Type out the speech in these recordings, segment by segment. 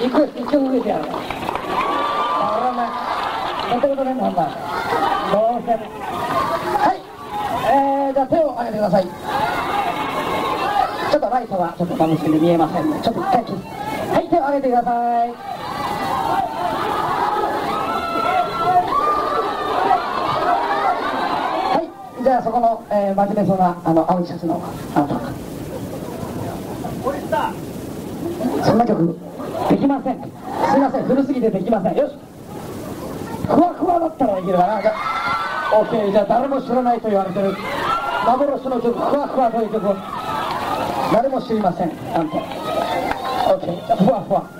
一個一曲植えてやるかららないやったことないもんなどうせはい。えー、じゃあ手を挙げてくださいちょっとライトがちょっと眩しく。て見えませんねちょっと一回消すはい。手を挙げてくださいはいじゃあそこの、えー、真面目そうなあの青いシャツの。あなたそんな曲。できません。すいません。古すぎてできません。よし。ふわふわだったらできるかな。OK じゃあ誰も知らないと言われてる。幻の曲。ふわふわという曲誰も知りません。なんた OK じゃあふわふわ。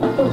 か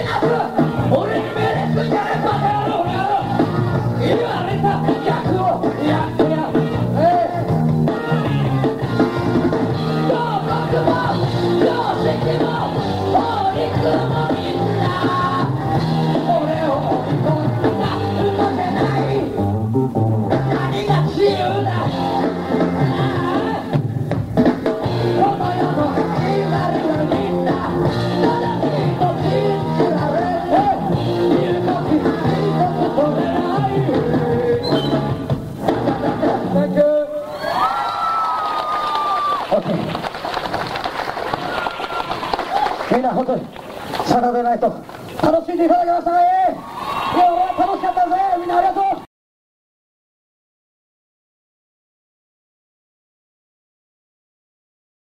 Get up! みんな本当に、坂でないと楽しんでいただけましたかね。